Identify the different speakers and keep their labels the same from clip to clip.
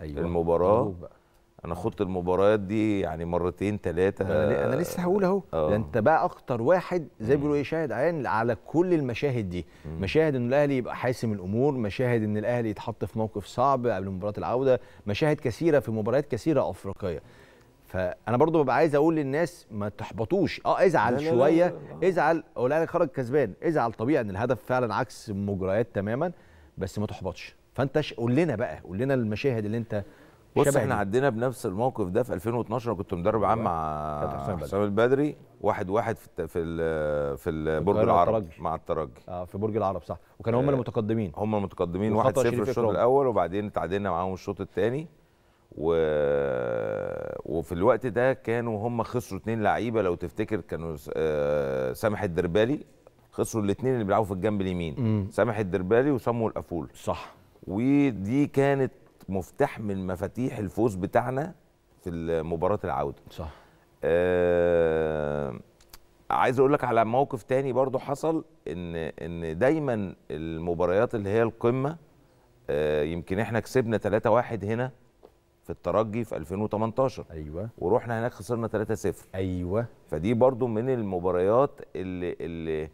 Speaker 1: أيوة. المباراة.
Speaker 2: أنا خدت المباريات دي يعني مرتين
Speaker 1: ثلاثة أنا لسه هقول أهو.
Speaker 2: آه.
Speaker 1: ده أنت بقى أكتر واحد زي ما بيقولوا إيه شاهد عيان على كل المشاهد دي. مشاهد إن الأهلي يبقى حاسم الأمور مشاهد إن الأهلي يتحط في موقف صعب قبل مباراة العودة مشاهد كثيرة في مباريات كثيرة أفريقية. فأنا برضو ببقى عايز أقول للناس ما تحبطوش. آه ازعل
Speaker 2: لا لا لا
Speaker 1: شوية.
Speaker 2: لا لا.
Speaker 1: ازعل. أو الاهلي خرج كسبان. ازعل طبيعي إن الهدف فعلا عكس المجريات تماما بس ما تحبطش. فانت ش- قول لنا بقى قول لنا المشاهد اللي انت
Speaker 2: بص إحنا
Speaker 1: دي.
Speaker 2: عدينا بنفس الموقف ده في 2012 أنا كنت مدرب عام مع
Speaker 1: حسام
Speaker 2: البدري واحد واحد في في في برج العرب
Speaker 1: والترجي.
Speaker 2: مع الترجي.
Speaker 1: آه في برج العرب صح. وكانوا هم
Speaker 2: آه،
Speaker 1: المتقدمين
Speaker 2: هم المتقدمين 1-0
Speaker 1: شريف
Speaker 2: الشوط. الأول وبعدين تعادلنا معاهم الشوط الثاني و... وفي الوقت ده كانوا هم خسروا اثنين لعيبة لو تفتكر كانوا آه، سامح الدربالي خسروا الاثنين اللي بيلعبوا في الجنب اليمين. سامح الدربالي وصمو القفول
Speaker 1: صح.
Speaker 2: ودي كانت مفتاح من مفاتيح الفوز بتاعنا في مباراه العودة.
Speaker 1: صح.
Speaker 2: آه عايز أقول لك على موقف تاني برضو حصل إن إن دايما المباريات اللي هي القمة آه يمكن إحنا كسبنا 3-1 هنا في الترجي في 2018
Speaker 1: أيوه.
Speaker 2: ورحنا هناك خسرنا 3-0
Speaker 1: أيوه.
Speaker 2: فدي برضو من المباريات اللي اللي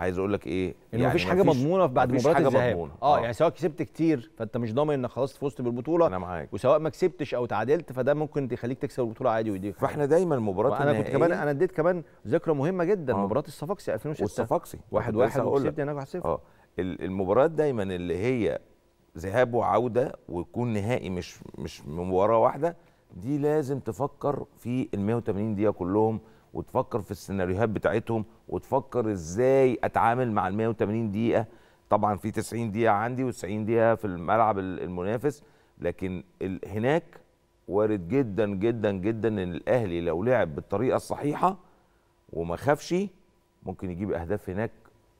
Speaker 2: عايز أقول لك إيه
Speaker 1: إنه مفيش حاجة مضمونة بعد
Speaker 2: مباراة
Speaker 1: الذهاب
Speaker 2: مضمونة.
Speaker 1: آه يعني سواء كسبت كتير فأنت مش ضامن إنك خلاص فزت بالبطوله
Speaker 2: أنا معاك
Speaker 1: وسواء ما كسبتش أو تعادلت فده ممكن يخليك تكسب البطولة عادي ويديك.
Speaker 2: فإحنا دايما المباريات
Speaker 1: وأنا كنت كمان أنا اديت كمان ذكرى مهمة جدا
Speaker 2: آه.
Speaker 1: مباراة الصفاقسي 2006
Speaker 2: والصفاقسي
Speaker 1: واحد
Speaker 2: كنت لسه
Speaker 1: واحد
Speaker 2: هقول لك.
Speaker 1: وكسبت هناك 1-0
Speaker 2: آه ال- المباريات دايما اللي هي ذهاب وعودة ويكون نهائي مش مش مباراه واحدة دي لازم تفكر في ال 180 دقيقة كلهم وتفكر في السيناريوهات بتاعتهم وتفكر إزاي أتعامل مع ال 180 دقيقة. طبعا في 90 دقيقة عندي و90 دقيقة في الملعب ال- المنافس لكن هناك وارد جدا جدا جدا إن الأهلي لو لعب بالطريقة الصحيحة وما خافش ممكن يجيب أهداف هناك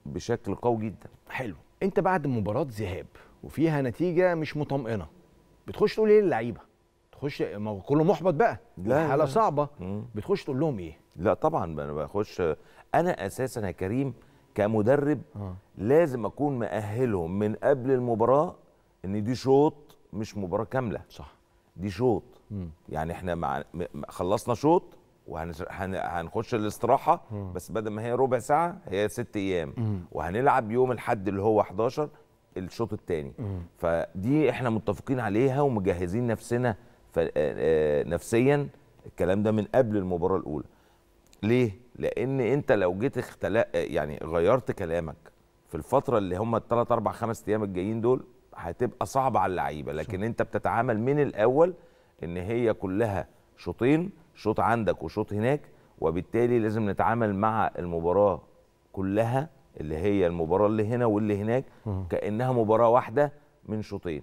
Speaker 2: بشكل قوي جدا.
Speaker 1: حلو. أنت بعد مباراة ذهاب وفيها نتيجة مش مطمئنة بتخش تقول إيه للعيبة؟ تخش ما هو كله محبط بقى.
Speaker 2: لا،
Speaker 1: حاله
Speaker 2: لا.
Speaker 1: صعبة.
Speaker 2: مم.
Speaker 1: بتخش تقول لهم إيه؟
Speaker 2: لا طبعا أنا بخش. أنا أساسا يا كريم كمدرب
Speaker 1: آه.
Speaker 2: لازم أكون مأهلهم من قبل المباراة إن دي شوط مش مباراة كاملة.
Speaker 1: صح.
Speaker 2: دي شوط.
Speaker 1: مم.
Speaker 2: يعني إحنا مع خلصنا شوط وهنخش الاستراحة بس بدل ما هي ربع ساعة هي ست أيام.
Speaker 1: مم.
Speaker 2: وهنلعب يوم الأحد اللي هو 11 الشوط الثاني
Speaker 1: مم.
Speaker 2: فدي إحنا متفقين عليها ومجهزين نفسنا آه، آه، نفسيا الكلام ده من قبل المباراة الأولى. ليه؟ لأن أنت لو جيت اختلا يعني غيرت كلامك في الفترة اللي هم الثلاث أربع خمس أيام الجايين دول هتبقى صعبه على اللعيبة. لكن أنت بتتعامل من الأول إن هي كلها شوطين شوط عندك وشوط هناك وبالتالي لازم نتعامل مع المباراة كلها اللي هي المباراة اللي هنا واللي هناك كأنها مباراة واحدة من شوطين.